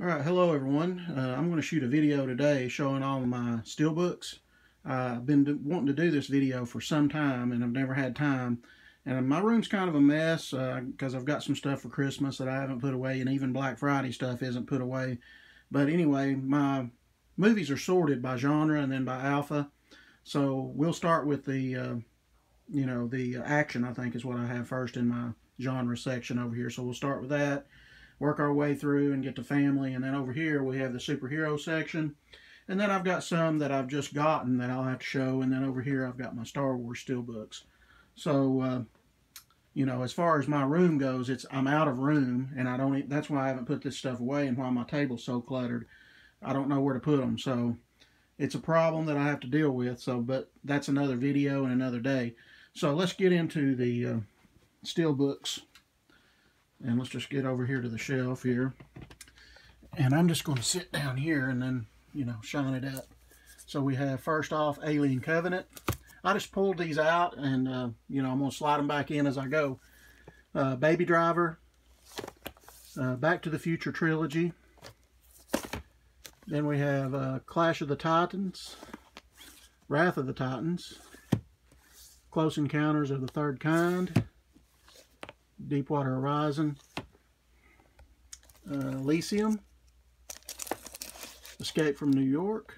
All right, hello everyone. Uh, I'm going to shoot a video today showing all of my steelbooks. Uh, I've been wanting to do this video for some time and I've never had time. And my room's kind of a mess because uh, I've got some stuff for Christmas that I haven't put away and even Black Friday stuff isn't put away. But anyway, my movies are sorted by genre and then by alpha. So we'll start with the, uh, you know, the action I think is what I have first in my genre section over here. So we'll start with that work our way through and get to family. And then over here we have the superhero section. And then I've got some that I've just gotten that I'll have to show. And then over here I've got my Star Wars steelbooks. So, uh, you know, as far as my room goes, it's I'm out of room. And I don't, that's why I haven't put this stuff away and why my table's so cluttered. I don't know where to put them. So it's a problem that I have to deal with. So, but that's another video and another day. So let's get into the uh, steelbooks. And let's just get over here to the shelf here. And I'm just going to sit down here and then, you know, shine it up. So we have first off Alien Covenant. I just pulled these out and, uh, you know, I'm going to slide them back in as I go. Uh, Baby Driver. Uh, back to the Future Trilogy. Then we have uh, Clash of the Titans. Wrath of the Titans. Close Encounters of the Third Kind. Deepwater Horizon, uh, Elysium, Escape from New York,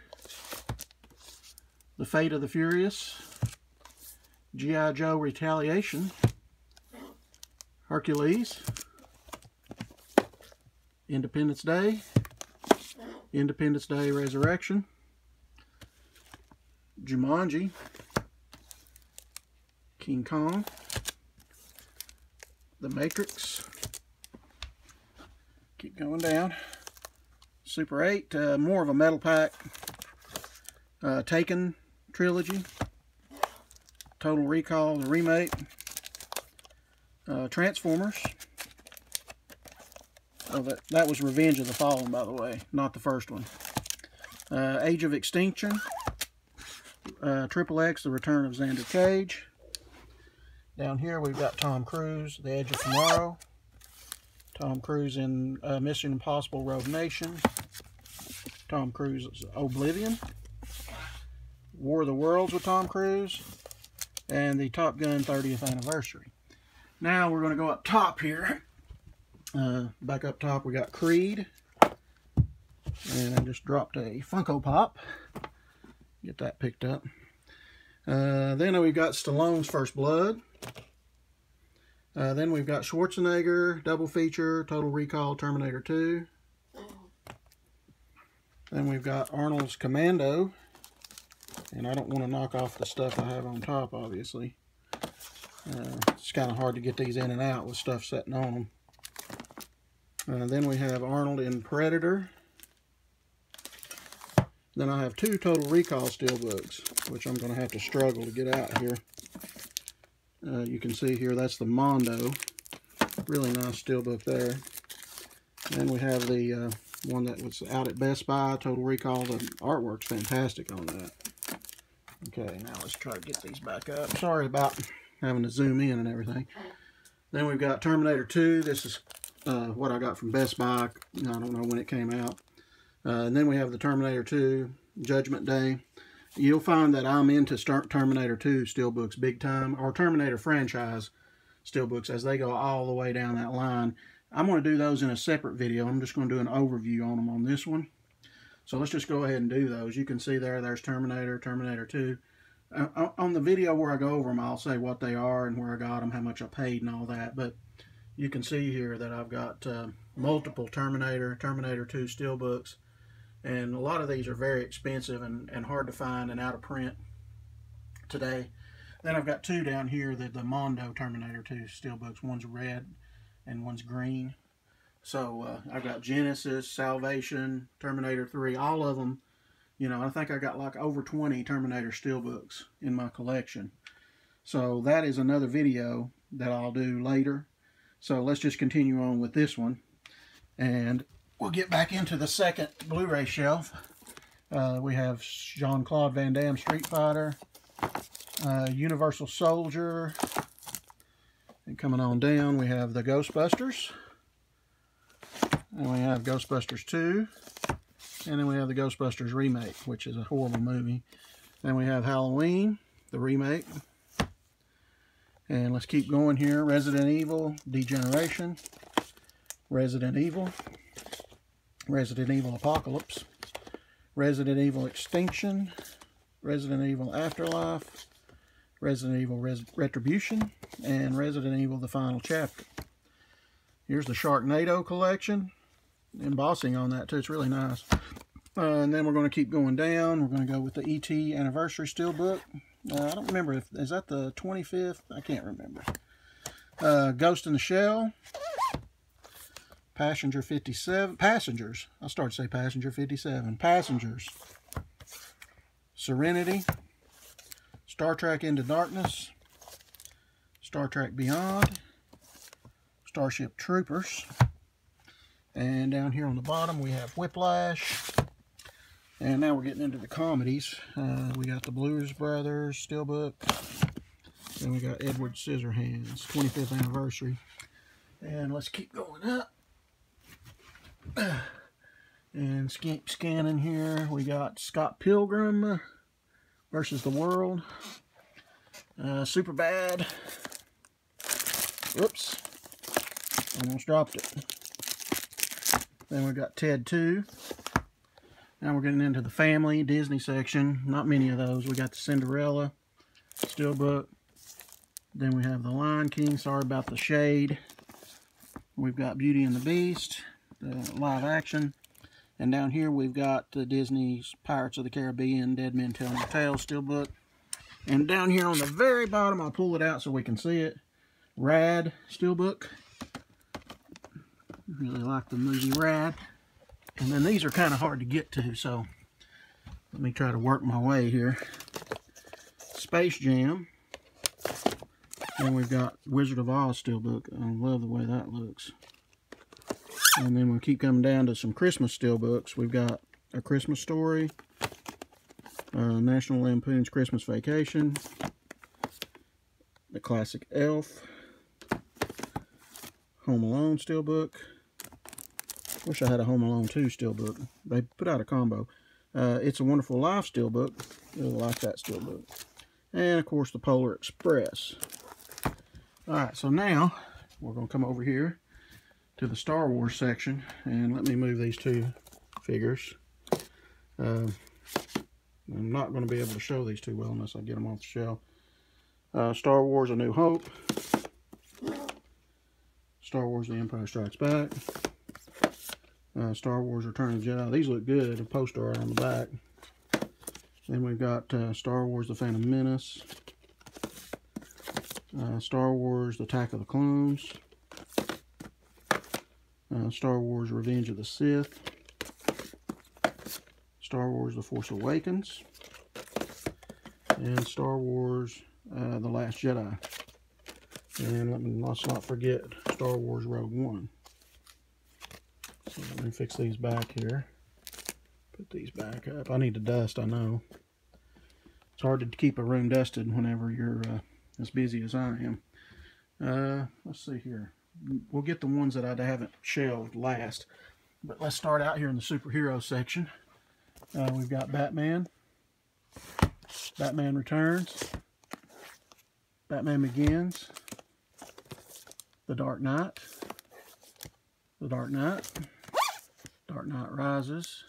The Fate of the Furious, G.I. Joe Retaliation, Hercules, Independence Day, Independence Day Resurrection, Jumanji, King Kong, the Matrix. Keep going down. Super 8, uh, more of a metal pack. Uh, Taken trilogy. Total Recall, the remake. Uh, Transformers. Oh, that, that was Revenge of the Fallen, by the way, not the first one. Uh, Age of Extinction. Uh, Triple X, The Return of Xander Cage. Down here we've got Tom Cruise, The Edge of Tomorrow. Tom Cruise in uh, Mission Impossible Rogue Nation. Tom Cruise's Oblivion. War of the Worlds with Tom Cruise. And the Top Gun 30th Anniversary. Now we're going to go up top here. Uh, back up top we got Creed. And I just dropped a Funko Pop. Get that picked up. Uh, then we've got Stallone's First Blood. Uh, then we've got Schwarzenegger, double feature, Total Recall, Terminator 2. Then we've got Arnold's Commando. And I don't want to knock off the stuff I have on top, obviously. Uh, it's kind of hard to get these in and out with stuff sitting on them. Uh, then we have Arnold in Predator. Then I have two Total Recall steelbooks, which I'm going to have to struggle to get out here. Uh, you can see here, that's the Mondo. Really nice steelbook there. Then we have the uh, one that was out at Best Buy, Total Recall. The artwork's fantastic on that. Okay, now let's try to get these back up. Sorry about having to zoom in and everything. Then we've got Terminator 2. This is uh, what I got from Best Buy. I don't know when it came out. Uh, and then we have the Terminator 2, Judgment Day. You'll find that I'm into Terminator 2 steelbooks big time, or Terminator franchise steelbooks as they go all the way down that line. I'm going to do those in a separate video. I'm just going to do an overview on them on this one. So let's just go ahead and do those. You can see there, there's Terminator, Terminator 2. Uh, on the video where I go over them, I'll say what they are and where I got them, how much I paid and all that. But you can see here that I've got uh, multiple Terminator, Terminator 2 steelbooks and a lot of these are very expensive and, and hard to find and out of print today. Then I've got two down here, the, the Mondo Terminator 2 steelbooks. One's red and one's green. So uh, I've got Genesis, Salvation, Terminator 3, all of them. You know, I think I got like over 20 Terminator steelbooks in my collection. So that is another video that I'll do later. So let's just continue on with this one. And we'll get back into the second Blu-ray shelf. Uh, we have Jean-Claude Van Damme Street Fighter, uh, Universal Soldier, and coming on down we have the Ghostbusters, And we have Ghostbusters 2. And then we have the Ghostbusters remake, which is a horrible movie. Then we have Halloween, the remake. And let's keep going here. Resident Evil, Degeneration. Resident Evil. Resident Evil Apocalypse. Resident Evil Extinction. Resident Evil Afterlife. Resident Evil Res Retribution. And Resident Evil The Final Chapter. Here's the Sharknado collection. Embossing on that too. It's really nice. Uh, and then we're going to keep going down. We're going to go with the ET Anniversary Steelbook. Uh, I don't remember if is that the 25th. I can't remember. Uh, Ghost in the Shell. Passenger 57. Passengers. I started to say Passenger 57. Passengers. Serenity. Star Trek Into Darkness. Star Trek Beyond. Starship Troopers. And down here on the bottom we have Whiplash. And now we're getting into the comedies. Uh, we got the Blues Brothers Steelbook. Then we got Edward Scissorhands, 25th anniversary. And let's keep going up. And scan scanning here. We got Scott Pilgrim versus the World. Uh, Super Bad. Whoops. Almost dropped it. Then we got Ted 2. Now we're getting into the family Disney section. Not many of those. We got the Cinderella Steelbook. Then we have the Lion King. Sorry about the shade. We've got Beauty and the Beast, the live action. And down here we've got the Disney's Pirates of the Caribbean, Dead Men Tell No Tales Steelbook. And down here on the very bottom, I'll pull it out so we can see it. Rad Steelbook. Really like the movie Rad. And then these are kind of hard to get to, so let me try to work my way here. Space Jam. And we've got Wizard of Oz Steelbook. I love the way that looks. And then we'll keep coming down to some Christmas steelbooks. We've got A Christmas Story, uh, National Lampoon's Christmas Vacation, the classic Elf, Home Alone Steelbook, Wish I had a Home Alone 2 steelbook. They put out a combo. Uh, it's a Wonderful Life steelbook. Really like that steelbook. And, of course, the Polar Express. Alright, so now we're going to come over here to the Star Wars section. And let me move these two figures. Uh, I'm not going to be able to show these too well unless I get them off the shelf. Uh, Star Wars A New Hope. Star Wars The Empire Strikes Back uh, Star Wars Return of the Jedi. These look good, a poster on the back. Then we've got uh, Star Wars The Phantom Menace. Uh, Star Wars The Attack of the Clones. Uh, Star Wars Revenge of the Sith. Star Wars The Force Awakens. And Star Wars uh, The Last Jedi. And let me, let's not forget Star Wars Rogue One. So let me fix these back here. Put these back up. I need to dust, I know. It's hard to keep a room dusted whenever you're uh, as busy as I am. Uh, let's see here. We'll get the ones that I haven't shelved last. But let's start out here in the superhero section. Uh, we've got Batman. Batman Returns. Batman Begins. The Dark Knight. The Dark Knight. Dark Knight Rises,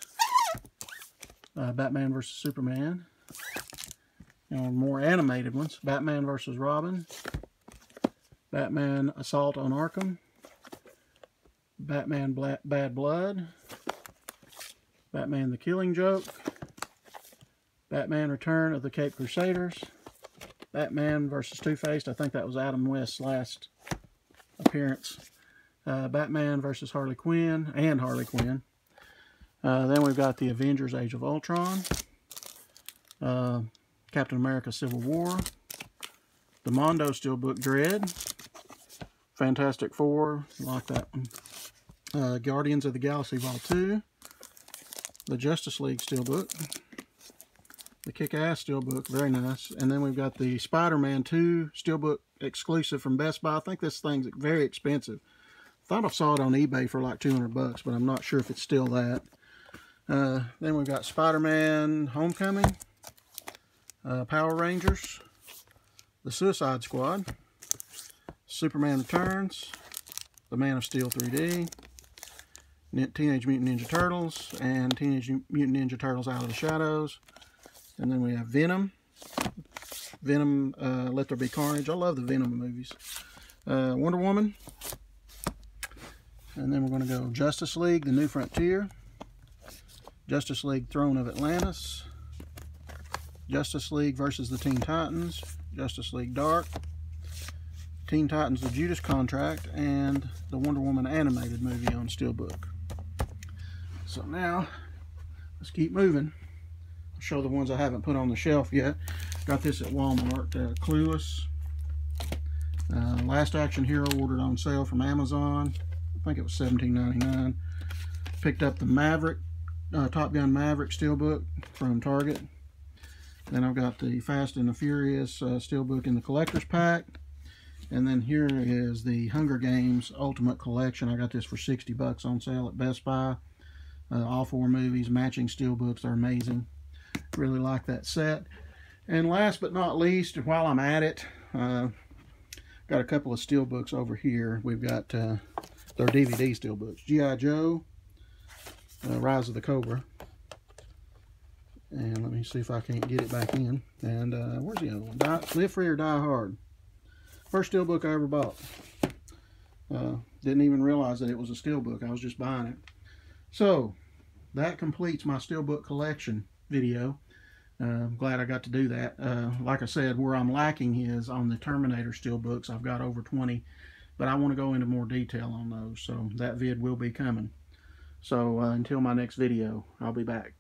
uh, Batman vs. Superman, know, more animated ones, Batman vs. Robin, Batman Assault on Arkham, Batman Bla Bad Blood, Batman The Killing Joke, Batman Return of the Caped Crusaders, Batman versus Two-Faced. I think that was Adam West's last appearance. Uh, Batman versus Harley Quinn and Harley Quinn. Uh, then we've got the Avengers Age of Ultron, uh, Captain America Civil War, the Mondo Steelbook Dredd, Fantastic Four, like that one, uh, Guardians of the Galaxy Vol 2, the Justice League Steelbook, the Kick-Ass Steelbook, very nice, and then we've got the Spider-Man 2 Steelbook exclusive from Best Buy. I think this thing's very expensive. thought I saw it on eBay for like 200 bucks, but I'm not sure if it's still that. Uh, then we've got Spider-Man Homecoming, uh, Power Rangers, The Suicide Squad, Superman Returns, The Man of Steel 3D, Teenage Mutant Ninja Turtles, and Teenage Mutant Ninja Turtles Out of the Shadows. And then we have Venom, Venom, uh, Let There Be Carnage. I love the Venom movies. Uh, Wonder Woman. And then we're going to go Justice League, The New Frontier. Justice League Throne of Atlantis. Justice League versus the Teen Titans. Justice League Dark. Teen Titans The Judas Contract. And the Wonder Woman animated movie on Steelbook. So now, let's keep moving. I'll show the ones I haven't put on the shelf yet. Got this at Walmart. Uh, Clueless. Uh, Last Action Hero ordered on sale from Amazon. I think it was $17.99. Picked up the Maverick, uh, Top Gun Maverick Steelbook from Target. Then I've got the Fast and the Furious uh, Steelbook in the Collector's Pack. And then here is the Hunger Games Ultimate Collection. I got this for 60 bucks on sale at Best Buy. Uh, all four movies, matching steelbooks, they're amazing. Really like that set. And last but not least, while I'm at it, uh, got a couple of steelbooks over here. We've got uh, their DVD steelbooks. G.I. Joe, uh, Rise of the Cobra. And let me see if I can't get it back in. And uh, where's the other one? Die, Live Free or Die Hard. First steel book I ever bought. Uh, didn't even realize that it was a steel book. I was just buying it. So, that completes my steel book collection video. Uh, I'm glad I got to do that. Uh, like I said, where I'm lacking is on the Terminator steel books. I've got over 20, but I want to go into more detail on those. So that vid will be coming. So uh, until my next video, I'll be back.